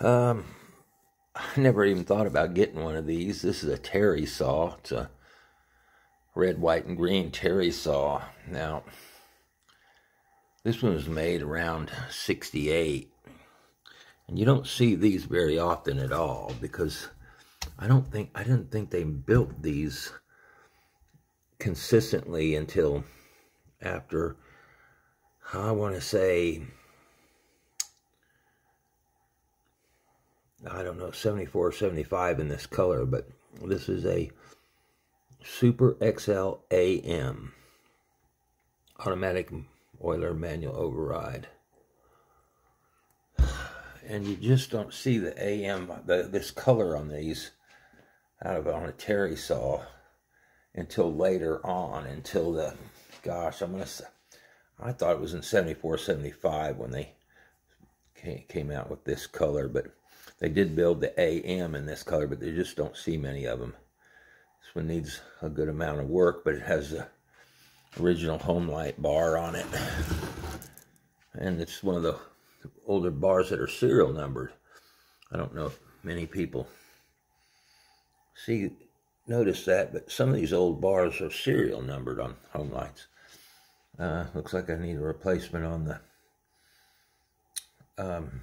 Um, I never even thought about getting one of these. This is a Terry saw. It's a red, white, and green Terry saw. Now, this one was made around 68. And you don't see these very often at all because I don't think, I didn't think they built these consistently until after, I want to say, I don't know, 74 75 in this color, but this is a Super XL AM automatic Oiler manual override. And you just don't see the AM, the, this color on these out of on a terry saw until later on, until the, gosh, I'm going to, say I thought it was in 74, 75 when they came out with this color, but they did build the AM in this color, but they just don't see many of them. This one needs a good amount of work, but it has the original Homelite bar on it. And it's one of the older bars that are serial numbered. I don't know if many people see notice that, but some of these old bars are serial numbered on Homelites. Uh, looks like I need a replacement on the um,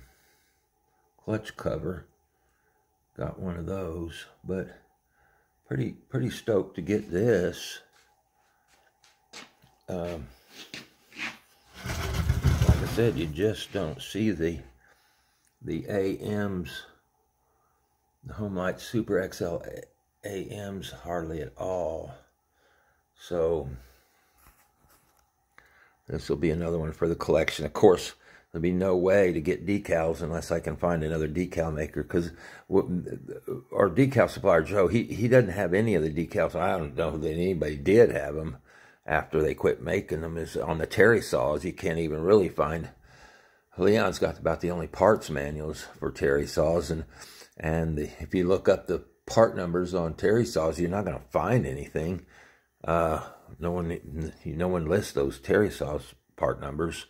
clutch cover. Got one of those, but pretty pretty stoked to get this. Um, like I said, you just don't see the the AMs, the Homelite Super XL AMs hardly at all. So this will be another one for the collection. Of course, There'll be no way to get decals unless I can find another decal maker because our decal supplier, Joe, he, he doesn't have any of the decals. I don't know that anybody did have them after they quit making them. Is on the Terry saws, you can't even really find. Leon's got about the only parts manuals for Terry saws, and and the, if you look up the part numbers on Terry saws, you're not going to find anything. Uh, no one, no one lists those Terry saws part numbers.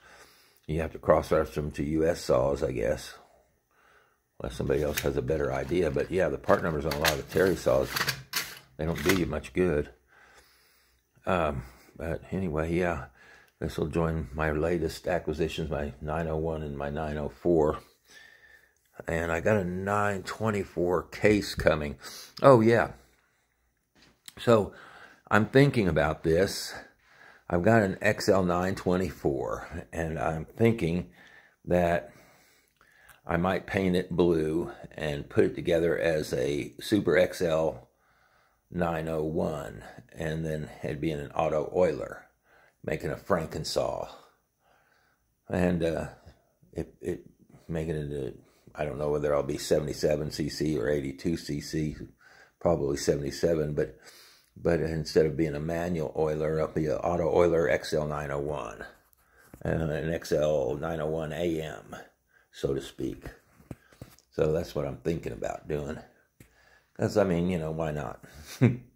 You have to cross-reference them to U.S. saws, I guess. Unless somebody else has a better idea. But yeah, the part numbers on a lot of the Terry saws, they don't do you much good. Um, but anyway, yeah, this will join my latest acquisitions, my 901 and my 904. And I got a 924 case coming. Oh, yeah. So I'm thinking about this I've got an XL924 and I'm thinking that I might paint it blue and put it together as a Super XL 901 and then it'd be in an auto oiler making a Frankensaw. And uh, it, it making it I don't know whether I'll be 77 cc or 82 cc probably 77 but but instead of being a manual oiler, it'll be an auto oiler XL901 and uh, an XL901 AM, so to speak. So that's what I'm thinking about doing. Because, I mean, you know, why not?